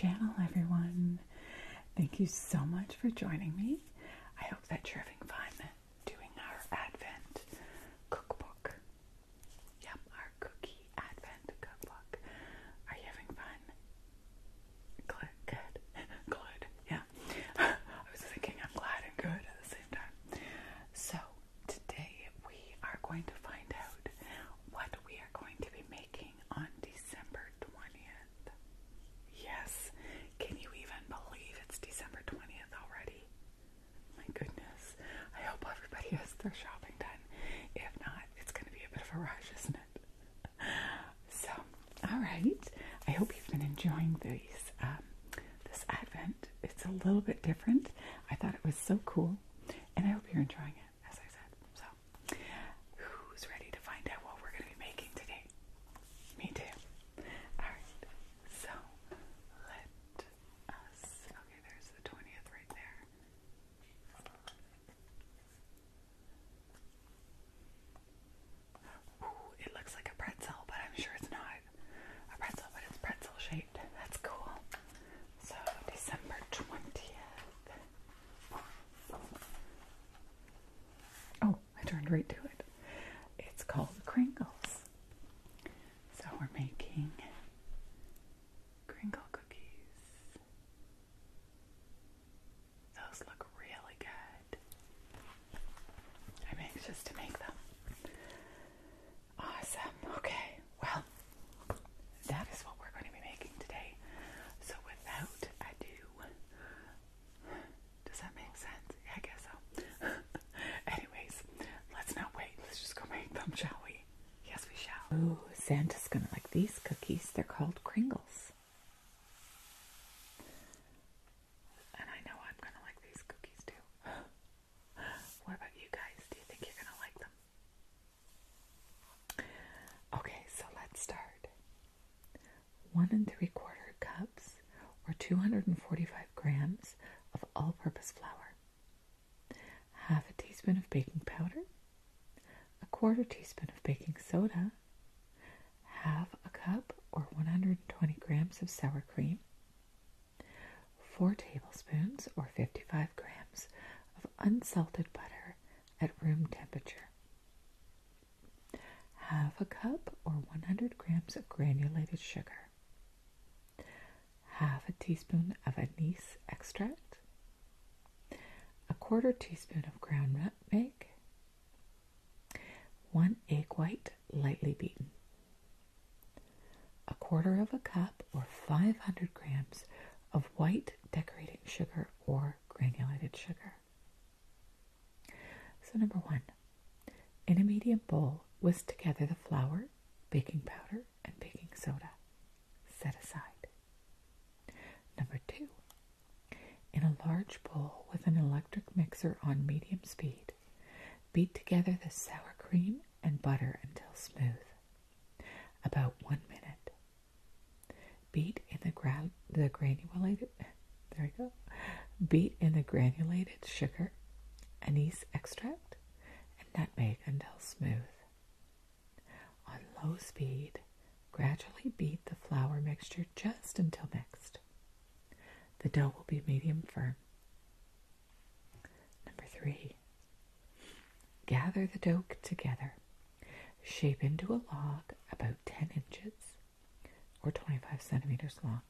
channel, everyone. Thank you so much for joining me. I hope that you're having fun doing our Advent cookbook. Yep, our cookie Advent cookbook. Are you having fun? Good, good, good. Yeah. I was thinking I'm glad and good at the same time. So, today we are going to find out what we are going to be making on December 20th. Yes, can you even believe it's December 20th already? My goodness. I hope everybody has their shopping done. If not, it's going to be a bit of a rush, isn't it? So, all right. I hope you've been enjoying these um, this Advent. It's a little bit different. I thought it was so cool, and I hope you're enjoying it, as I said. So, who's ready to find out what we're going to be making today? Me too. All right. So, let us. Okay, there's the 20th right there. Ooh, it looks like a pretzel, but I'm sure it's not a pretzel, but it's pretzel shaped. That's cool. So, December 20th. Oh, I turned right to it. It's called Kringles. So, we're making Kringle cookies. Those look really good. I'm anxious to make them. Awesome. Okay. Well, that is what we're going to be making today. So without ado, does that make sense? Yeah, I guess so. Anyways, let's not wait. Let's just go make them, shall we? Yes, we shall. Ooh, Santa's gonna like these cookies. They're called Kringles. And I know I'm gonna like these cookies too. what about you guys? Do you think you're gonna like them? Okay, so let's start. One and three quarter cups or 245 grams of all purpose flour, half a teaspoon of baking powder, a quarter teaspoon of baking soda, half a cup or 120 grams of sour cream, 4 tablespoons or 55 grams of unsalted butter at room temperature, half a cup or 100 grams of granulated sugar, half a teaspoon of anise extract, a quarter teaspoon of ground nutmeg, one egg white lightly beaten, quarter of a cup or 500 grams of white decorating sugar or granulated sugar. So, number one, in a medium bowl, whisk together the flour, baking powder, and baking soda. Set aside. Number two, in a large bowl with an electric mixer on medium speed, beat together the sour cream and butter until smooth. About one minute. Beat in the, gra- the granulated, there we go. Beat in the granulated sugar, anise extract, and nutmeg until smooth. On low speed, gradually beat the flour mixture just until mixed. The dough will be medium firm. Number three, gather the dough together. Shape into a log about 10 inches or 25 centimeters long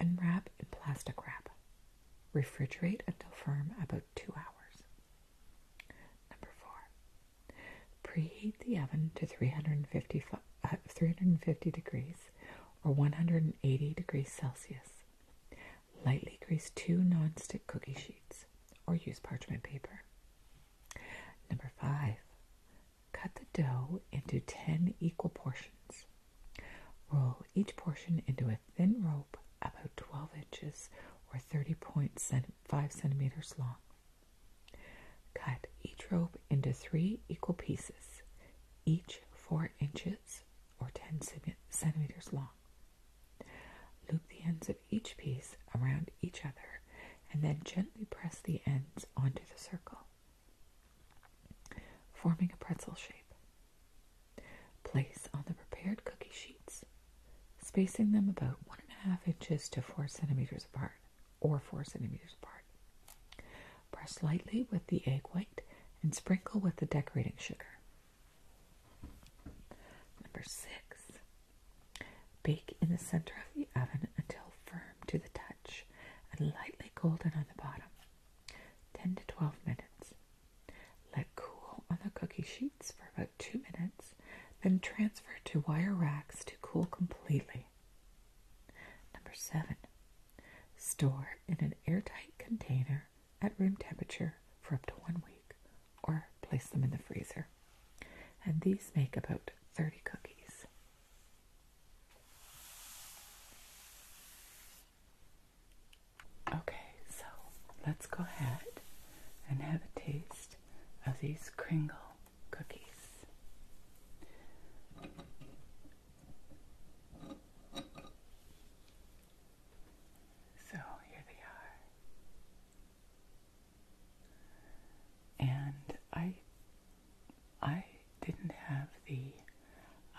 and wrap in plastic wrap. Refrigerate until firm about two hours. Number four, preheat the oven to 350, uh, 350 degrees or 180 degrees Celsius. Lightly grease two non-stick cookie sheets or use parchment paper. Number five, cut the dough into 10 equal portions. Roll each portion into a thin rope about 12 inches or 30.5 centimeters long. Cut each rope into three equal pieces, each 4 inches or 10 centimeters long. Loop the ends of each piece around each other and then gently press the ends onto the circle, forming a pretzel shape. Place on the prepared cookie sheets, spacing them about half inches to four centimeters apart, or four centimeters apart. Press lightly with the egg white and sprinkle with the decorating sugar. Number six, bake in the center of the oven until firm to the touch and lightly golden on the bottom. 10 to 12 minutes. Let cool on the cookie sheets for about 2 minutes, then transfer to wire racks to cool completely. Number 7. Store in an airtight container at room temperature for up to one week, or place them in the freezer. And these make about 30 cookies. Okay, so let's go ahead and have a taste of these Kringle cookies. So here they are. And I I didn't have the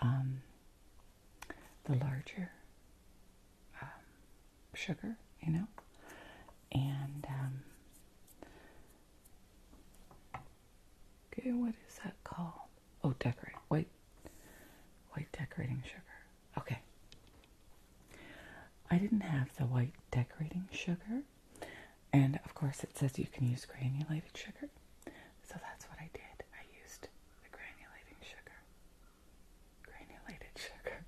um, the larger um, sugar, you know, and um, okay, what is that called? Oh, decorate white white decorating sugar. Okay, I didn't have the white decorating sugar, and of course it says you can use granulated sugar, so that's what I did. I used the granulating sugar. Granulated sugar.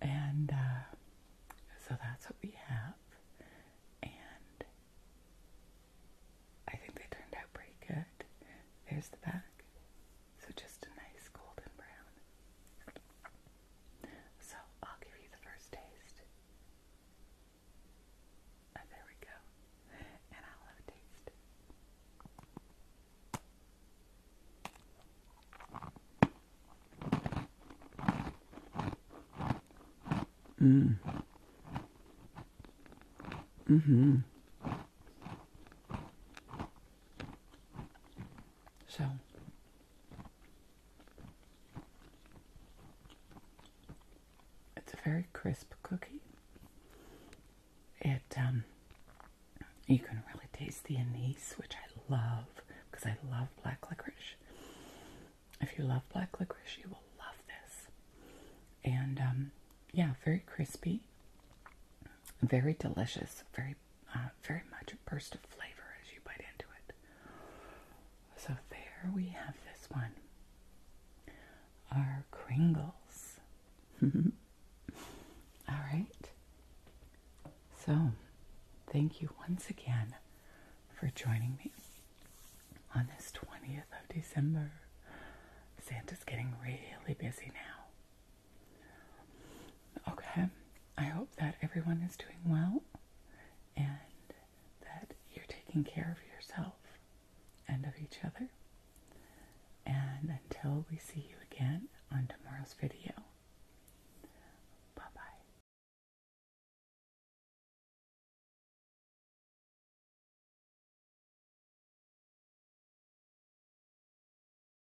and uh, so that's what we have. And I think they turned out pretty good. There's the back. So just a nice golden brown. So I'll give you the first taste. And there we go. And I'll have a taste. Mm. Mm-hmm. So it's a very crisp cookie. It um you can really taste the anise, which I love because I love black licorice. If you love black licorice, you will love this. And um, yeah, very crispy, very delicious, very, uh, very much a burst of flavor as you bite into it. So there we have this one. Our Kringles. All right. So, thank you once again for joining me on this 20th of December. Santa's getting really busy now. Okay, I hope that everyone is doing well and that you're taking care of yourself and of each other. And until we see you again on tomorrow's video,